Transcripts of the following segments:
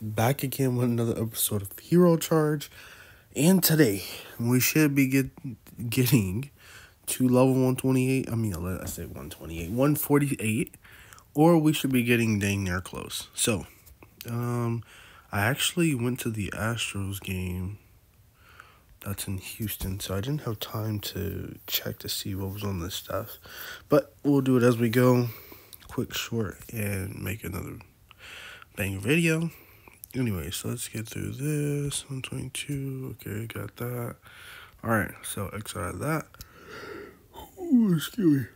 back again with another episode of Hero Charge. And today we should be get, getting to level 128. I mean, I say 128, 148. Or we should be getting dang near close. So, um, I actually went to the Astros game that's in Houston, so I didn't have time to check to see what was on this stuff. But we'll do it as we go. Quick, short, and make another bang video. Anyway, so let's get through this. 122. Okay, got that. Alright, so exit out of that. Ooh, excuse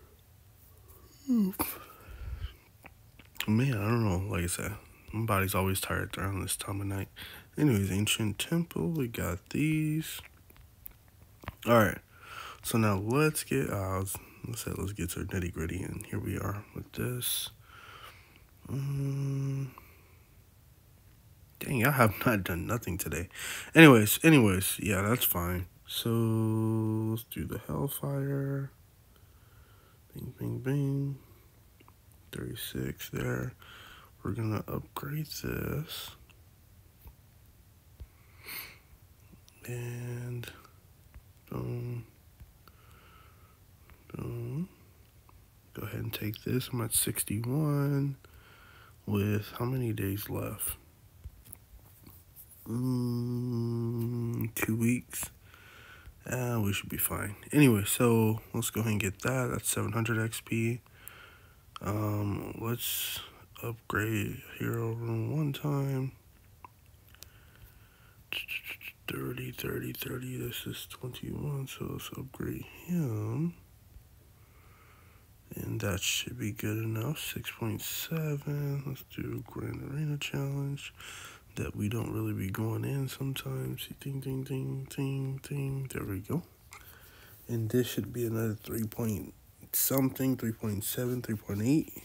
me. Man, I don't know. Like I said, my body's always tired around this time of night. Anyways, Ancient Temple. We got these. Alright. So now let's get uh let's say let's get to nitty gritty and here we are with this. Um, Dang, I have not done nothing today. Anyways, anyways, yeah, that's fine. So let's do the Hellfire. Bing, bing, bing. 36 there. We're gonna upgrade this. And boom. Boom. Go ahead and take this. I'm at 61 with how many days left? Mm, two weeks. Uh, we should be fine. Anyway, so let's go ahead and get that. That's 700 XP. Um, let's upgrade hero room one time. 30, 30, 30. This is 21, so let's upgrade him. And that should be good enough. 6.7. Let's do Grand Arena Challenge that we don't really be going in sometimes. Ding, ding, ding, ding, ding. There we go. And this should be another 3 point something, 3.7, 3.8.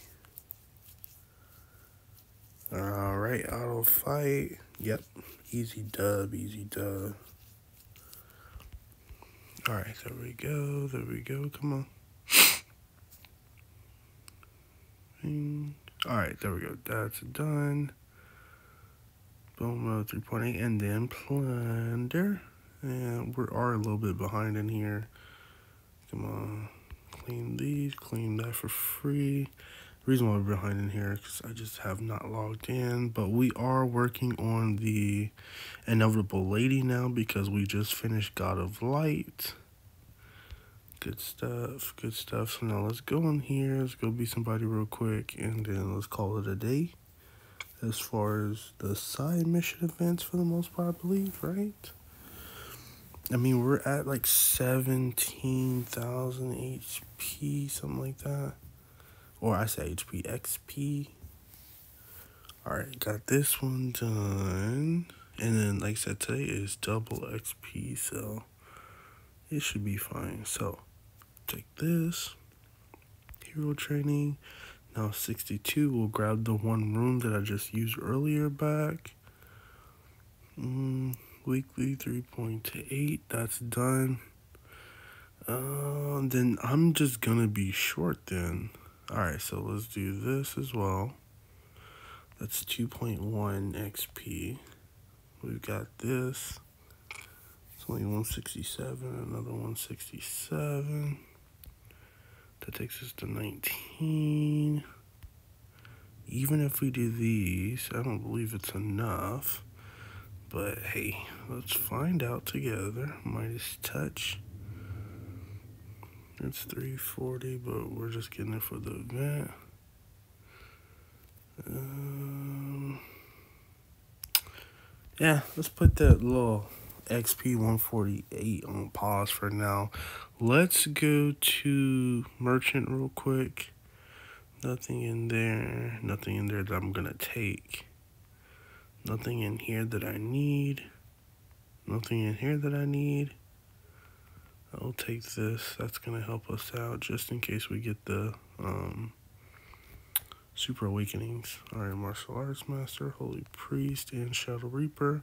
All right, auto fight. Yep, easy dub, easy dub. All right, there we go, there we go. Come on. All right, there we go. That's done. Boom uh, mode 3.8 and then plunder. And we are a little bit behind in here. Come on. Clean these, clean that for free. The reason why we're behind in here because I just have not logged in. But we are working on the Inevitable Lady now because we just finished God of Light. Good stuff, good stuff. So now let's go in here. Let's go be somebody real quick and then let's call it a day as far as the side mission events for the most part, I believe, right? I mean, we're at like 17,000 HP, something like that. Or I say HP, XP. Alright, got this one done. And then, like I said, today is double XP, so it should be fine. So, take this. Hero training. Now 62, we'll grab the one room that I just used earlier back. Mm, weekly 3.8, that's done. Uh, then I'm just gonna be short then. Alright, so let's do this as well. That's 2.1 XP. We've got this. It's only 167, another 167. That takes us to 19. Even if we do these, I don't believe it's enough. But hey, let's find out together. Midas touch. It's 340, but we're just getting it for the event. Um, yeah, let's put that little XP 148 on pause for now. Let's go to Merchant real quick. Nothing in there. Nothing in there that I'm going to take. Nothing in here that I need. Nothing in here that I need. I'll take this. That's going to help us out just in case we get the um, Super Awakenings. Alright, Martial Arts Master, Holy Priest, and Shadow Reaper.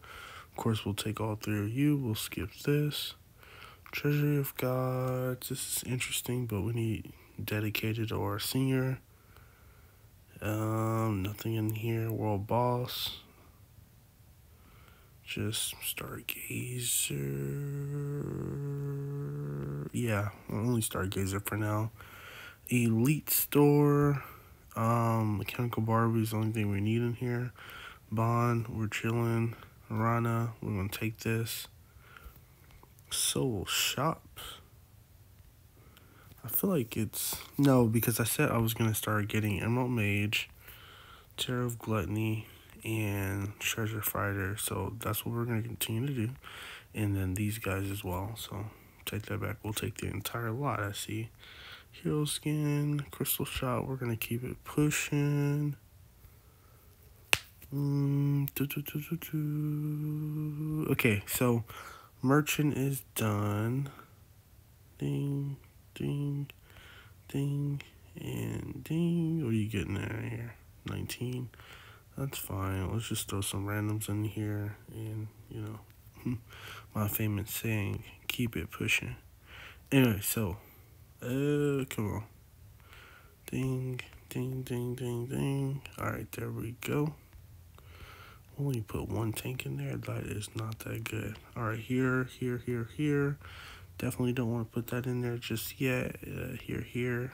Of course, we'll take all three of you. We'll skip this. Treasury of God. This is interesting, but we need dedicated or senior. Um, nothing in here. World Boss. just Stargazer. Yeah, only Stargazer for now. Elite Store. Um, Mechanical Barbie is the only thing we need in here. Bond, we're chilling. Rana, we're gonna take this. Soul Shop. I feel like it's no because I said I was gonna start getting Emerald Mage, Terror of Gluttony, and Treasure Fighter. So that's what we're gonna continue to do, and then these guys as well. So take that back. We'll take the entire lot. I see. Hero skin, crystal shot. We're gonna keep it pushing. Mm, doo -doo -doo okay, so merchant is done. Ding, ding, ding, and ding. What are you getting there here? 19. That's fine. Let's just throw some randoms in here and, you know, my famous saying, keep it pushing. Anyway, so uh, come on. Ding, ding, ding, ding, ding. Alright, there we go. Only put one tank in there. That is not that good. Alright, here, here, here, here. Definitely don't want to put that in there just yet. Uh, here, here.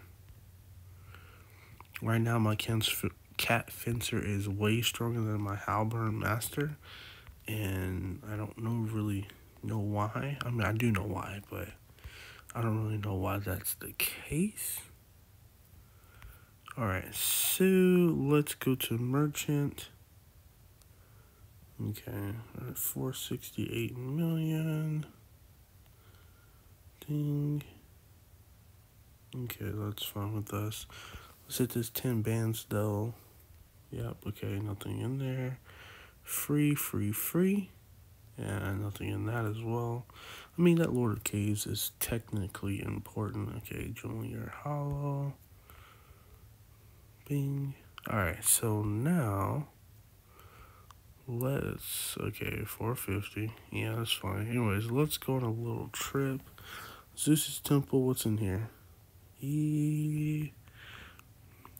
Right now, my cat fencer is way stronger than my halberd master. And I don't know really know why. I mean, I do know why, but I don't really know why that's the case. Alright, so let's go to merchant. Okay, at 468 million. Ding. Okay, that's fine with us. Let's hit this 10 bands though. Yep, okay, nothing in there. Free, free, free. And nothing in that as well. I mean, that Lord of Caves is technically important. Okay, Junior Hollow. Bing. Alright, so now let's okay 450 yeah that's fine anyways let's go on a little trip zeus's temple what's in here e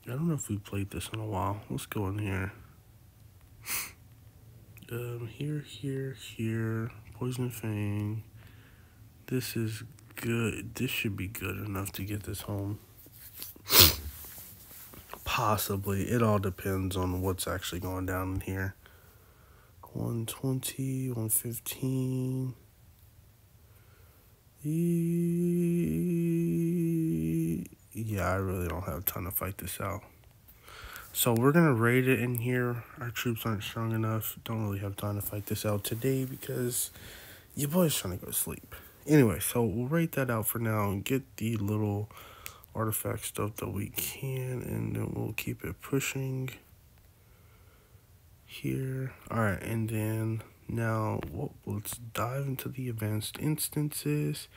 i don't know if we played this in a while let's go in here um here here here poison fang this is good. This should be good enough to get this home. Possibly. It all depends on what's actually going down in here. 120, 115. Yeah, I really don't have time to fight this out. So we're going to raid it in here. Our troops aren't strong enough. Don't really have time to fight this out today because your boy's trying to go to sleep anyway, so we'll rate that out for now and get the little artifact stuff that we can, and then we'll keep it pushing here. All right, and then now well, let's dive into the advanced instances.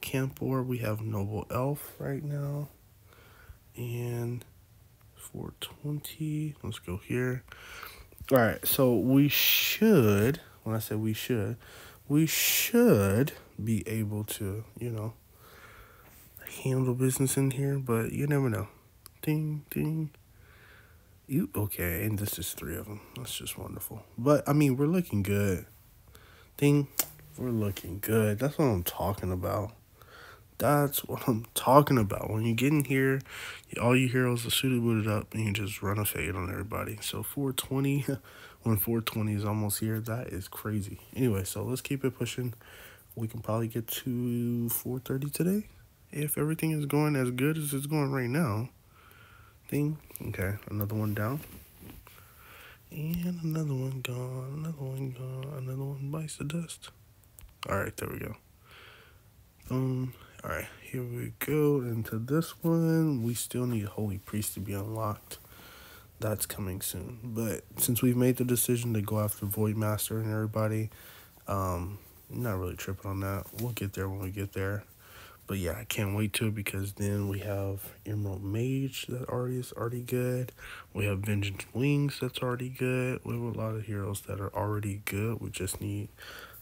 Camp War, we have Noble Elf right now, and 420. Let's go here. All right, so we should, when I say we should, we should be able to, you know, handle business in here, but you never know. Ding, ding. You okay? And this is three of them. That's just wonderful. But I mean, we're looking good. Thing, we're looking good. That's what I'm talking about. That's what I'm talking about. When you get in here, all you hear heroes are suited booted up and you just run a fade on everybody. So 420, when 420 is almost here, that is crazy. Anyway, so let's keep it pushing. We can probably get to 430 today. If everything is going as good as it's going right now. Thing. Okay, another one down. And another one gone, another one gone, another one bites the dust. Alright, there we go. Boom. All right, here we go into this one. We still need Holy Priest to be unlocked. That's coming soon. But since we've made the decision to go after Void Master and everybody, um, not really tripping on that. We'll get there when we get there. But yeah, I can't wait to because then we have Emerald Mage that already is already good. We have Vengeance Wings that's already good. We have a lot of heroes that are already good. We just need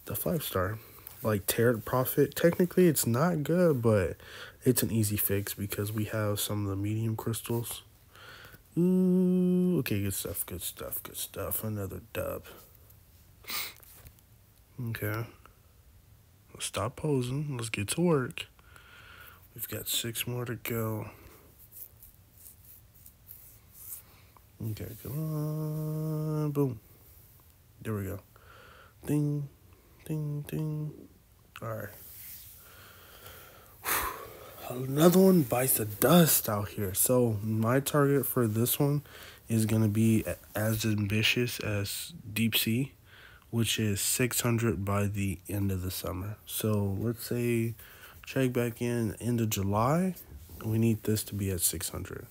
the five star like Tear Prophet. Technically, it's not good, but it's an easy fix because we have some of the medium crystals. Ooh, okay, good stuff, good stuff, good stuff. Another dub. Okay. Let's stop posing. Let's get to work. We've got six more to go. Okay, come on. Boom. There we go. Ding, ding, ding. All right. Another one bites the dust out here. So my target for this one is gonna be as ambitious as Deep Sea, which is six hundred by the end of the summer. So let's say check back in end of July. We need this to be at six hundred.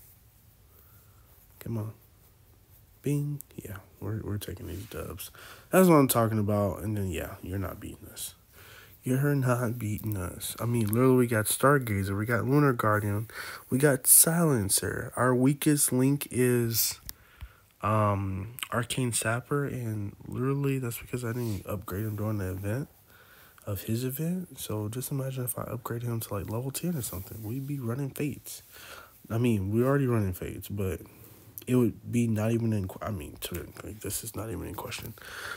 Come on. Bing. Yeah, we're we're taking these dubs. That's what I'm talking about. And then yeah, you're not beating us. You're not beating us. I mean, literally, we got Stargazer, we got Lunar Guardian, we got Silencer. Our weakest link is um Arcane Sapper, and literally, that's because I didn't upgrade him during the event of his event. So just imagine if I upgrade him to like level 10 or something. We'd be running Fates. I mean, we're already running Fates, but it would be not even in. I mean, to, like, this is not even in question.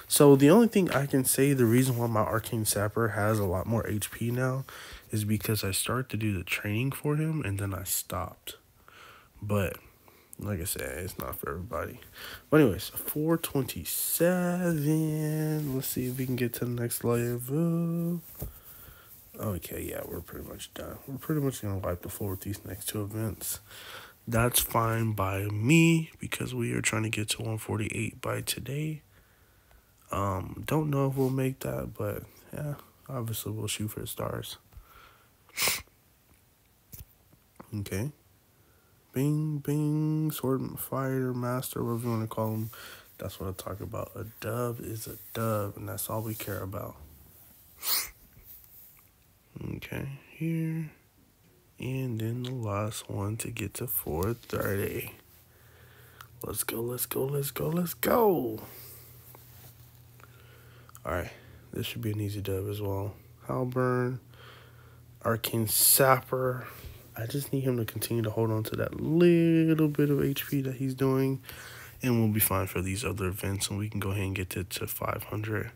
So the only thing I can say, the reason why my arcane sapper has a lot more HP now, is because I started to do the training for him and then I stopped. But like I said, it's not for everybody. But anyways, four twenty seven. Let's see if we can get to the next level. Okay, yeah, we're pretty much done. We're pretty much gonna wipe the floor with these next two events. That's fine by me because we are trying to get to 148 by today. Um, don't know if we'll make that, but yeah, obviously we'll shoot for the stars. Okay. Bing, bing, sword fighter, master, whatever you want to call them. That's what I talk about. A dub is a dub, and that's all we care about. Okay, here. And then the last one to get to 430. Let's go, let's go, let's go, let's go. Alright, this should be an easy dub as well. Halburn, Arcane Sapper. I just need him to continue to hold on to that little bit of HP that he's doing. And we'll be fine for these other events. And we can go ahead and get it to 500.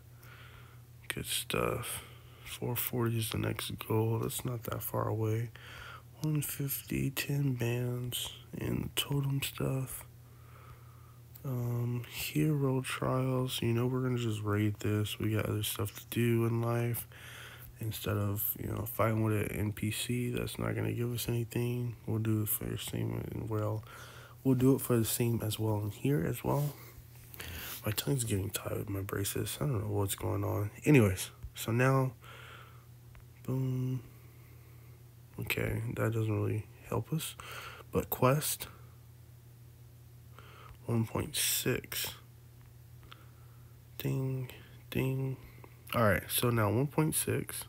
Good stuff. 440 is the next goal. That's not that far away. 150, 10 bands, and totem stuff. Um, hero trials, you know, we're gonna just raid this. We got other stuff to do in life. Instead of, you know, fighting with an NPC that's not gonna give us anything, we'll do it for the same and well. We'll do it for the same as well in here as well. My tongue's getting tired with my braces. I don't know what's going on. Anyways, so now, boom. Okay, that doesn't really help us. But Quest 1.6. Ding, ding. All right, so now 1.6.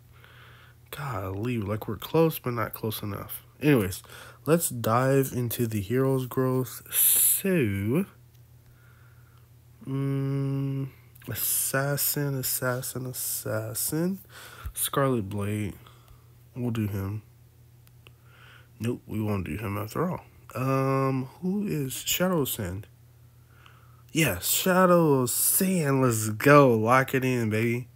Golly, like we're close, but not close enough. Anyways, let's dive into the hero's growth. So, um, assassin, assassin, assassin. Scarlet Blade. We'll do him. Nope, we won't do him after all. Um, who is Shadow Sand? Yeah, Shadow Sand. Let's go. Lock it in, baby.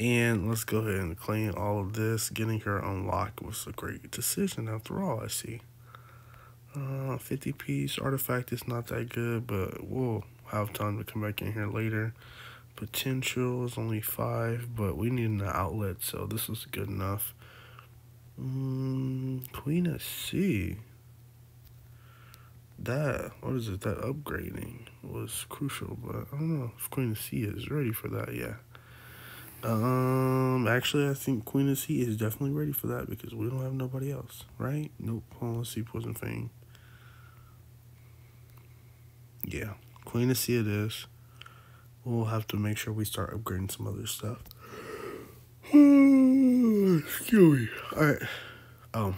And let's go ahead and claim all of this. Getting her unlocked was a great decision after all, I see. Uh, 50 piece artifact is not that good, but we'll have time to come back in here later. Potential is only five, but we need an outlet, so this is good enough. Mm, Queen of Sea. That, what is it, that upgrading was crucial, but I don't know if Queen of Sea is ready for that, yeah. Um, actually, I think Queen of Sea is definitely ready for that because we don't have nobody else, right? Nope, hold let's see Poison Fang. Yeah, Queen of Sea it is. We'll have to make sure we start upgrading some other stuff. Excuse me. Alright. Um.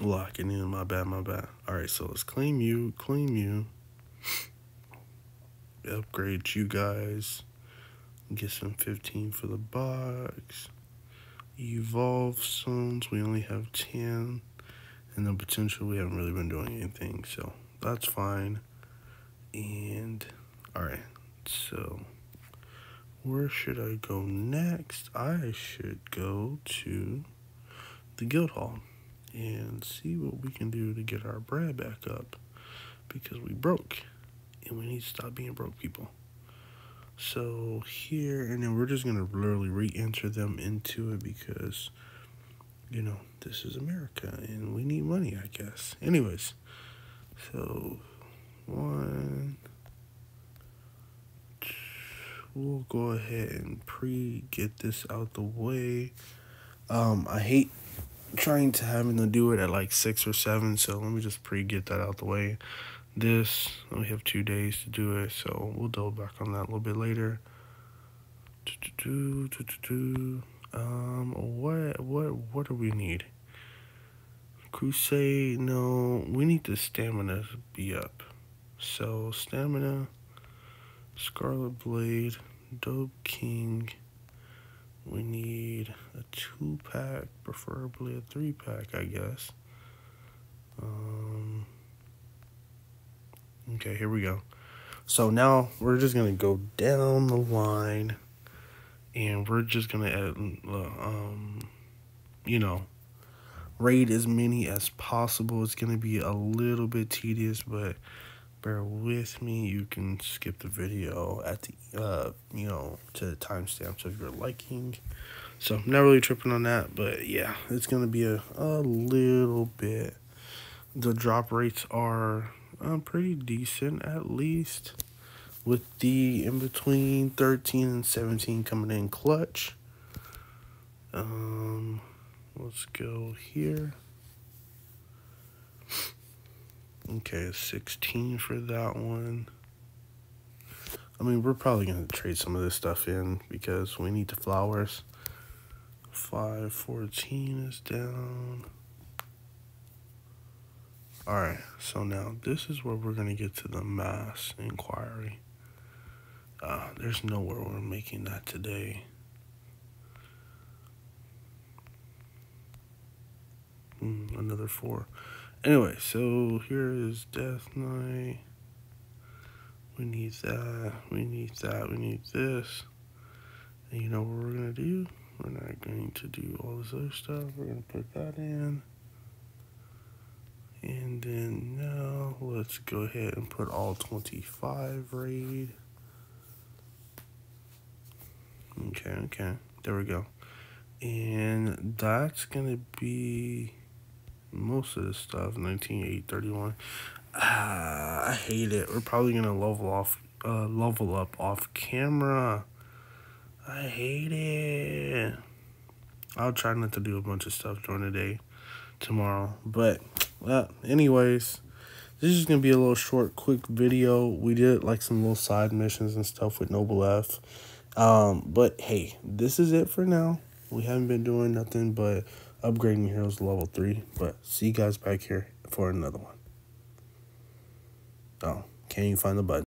Locking in. My bad, my bad. Alright, so let's claim you. Claim you. Upgrade you guys. Get some 15 for the box. Evolve zones. We only have 10. And the potential, we haven't really been doing anything. So that's fine. And, alright. So where should I go next? I should go to the guild hall and see what we can do to get our bread back up because we broke and we need to stop being broke people. So here, and then we're just gonna literally re-enter them into it because, you know, this is America and we need money, I guess. Anyways, so one, we'll go ahead and pre get this out the way. Um, I hate trying to having to do it at like six or seven, so let me just pre get that out the way this. We have two days to do it, so we'll double back on that a little bit later. Do, do, do, Um, what, what, what do we need? Crusade, no, we need the stamina to be up. So, stamina, Scarlet Blade, Dope King. We need a two pack, preferably a three pack, I guess. Um, Okay, here we go. So now we're just gonna go down the line, and we're just gonna add, um, you know, raid as many as possible. It's gonna be a little bit tedious, but bear with me. You can skip the video at the, uh, you know, to the timestamps of your liking. So I'm not really tripping on that, but yeah, it's gonna be a, a little bit. The drop rates are um, pretty decent at least with the in between 13 and 17 coming in clutch. Um, let's go here. Okay, 16 for that one. I mean, we're probably going to trade some of this stuff in because we need the flowers. 514 is down. All right, so now this is where we're going to get to the mass inquiry. Uh, there's nowhere we're making that today. Mm, another four. Anyway, so here is Death Knight. We need that. We need that. We need this. And you know what we're going to do? We're not going to do all this other stuff. We're going to put that in. And then now let's go ahead and put all 25 raid. Okay, okay. There we go. And that's going to be most of the stuff. 19831. Ah, I hate it. We're probably going to level off uh, level up off camera. I hate it. I'll try not to do a bunch of stuff during the day tomorrow. But well, anyways, this is gonna be a little short, quick video. We did like some little side missions and stuff with Noble Elf. Um, but hey, this is it for now. We haven't been doing nothing but upgrading heroes level three. But see you guys back here for another one. Oh, can't you find the button?